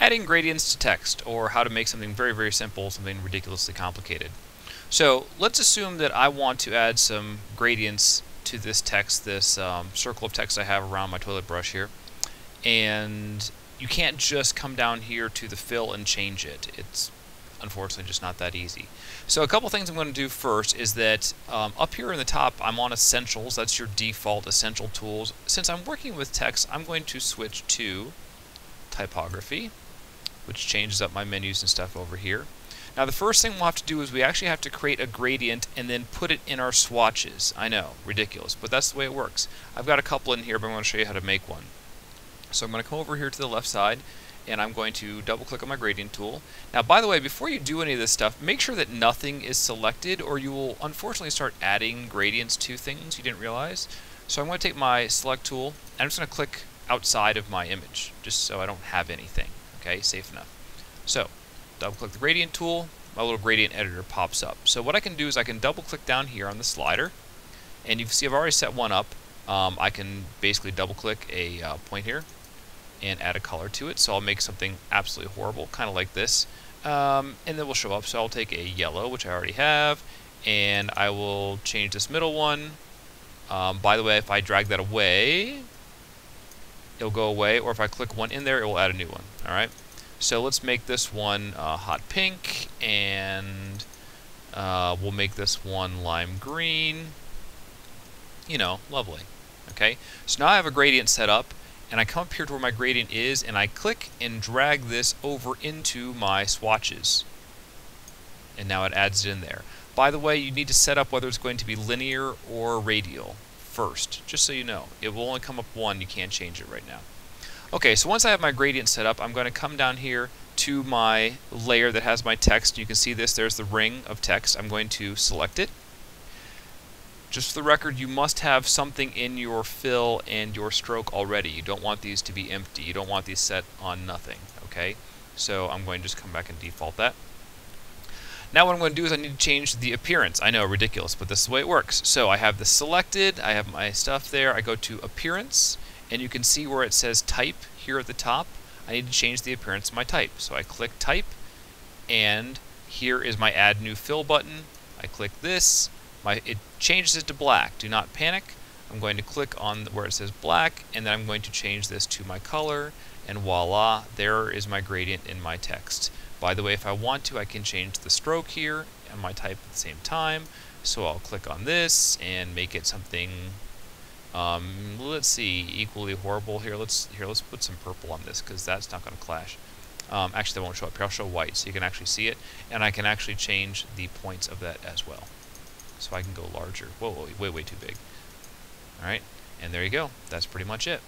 adding gradients to text, or how to make something very, very simple, something ridiculously complicated. So let's assume that I want to add some gradients to this text, this um, circle of text I have around my toilet brush here. And you can't just come down here to the fill and change it. It's unfortunately just not that easy. So a couple things I'm going to do first is that um, up here in the top I'm on Essentials, that's your default Essential tools. Since I'm working with text, I'm going to switch to Typography, which changes up my menus and stuff over here. Now the first thing we'll have to do is we actually have to create a gradient and then put it in our swatches. I know, ridiculous, but that's the way it works. I've got a couple in here, but I'm going to show you how to make one. So I'm going to come over here to the left side and I'm going to double click on my gradient tool. Now by the way, before you do any of this stuff, make sure that nothing is selected or you will unfortunately start adding gradients to things you didn't realize. So I'm going to take my select tool and I'm just going to click outside of my image just so I don't have anything. Okay, safe enough. So double click the gradient tool, my little gradient editor pops up. So what I can do is I can double click down here on the slider and you can see I've already set one up. Um, I can basically double click a uh, point here and add a color to it. So I'll make something absolutely horrible, kind of like this. Um, and then we'll show up. So I'll take a yellow, which I already have, and I will change this middle one. Um, by the way, if I drag that away, it'll go away, or if I click one in there, it will add a new one. All right. So let's make this one uh, hot pink, and uh, we'll make this one lime green. You know, lovely. Okay. So now I have a gradient set up and I come up here to where my gradient is and I click and drag this over into my swatches and now it adds it in there. By the way, you need to set up whether it's going to be linear or radial first, just so you know. It will only come up one, you can't change it right now. Okay, so once I have my gradient set up, I'm going to come down here to my layer that has my text. You can see this, there's the ring of text. I'm going to select it just for the record, you must have something in your fill and your stroke already. You don't want these to be empty. You don't want these set on nothing, okay? So I'm going to just come back and default that. Now what I'm going to do is I need to change the appearance. I know, ridiculous, but this is the way it works. So I have this selected, I have my stuff there, I go to appearance, and you can see where it says type here at the top. I need to change the appearance of my type. So I click type, and here is my add new fill button. I click this, my it changes it to black. Do not panic. I'm going to click on where it says black and then I'm going to change this to my color and voila, there is my gradient in my text. By the way, if I want to, I can change the stroke here and my type at the same time. So I'll click on this and make it something, um, let's see, equally horrible here. Let's here. Let's put some purple on this because that's not going to clash. Um, actually, that won't show up here. I'll show white so you can actually see it, and I can actually change the points of that as well so I can go larger. Whoa, whoa way, way too big. Alright, and there you go. That's pretty much it.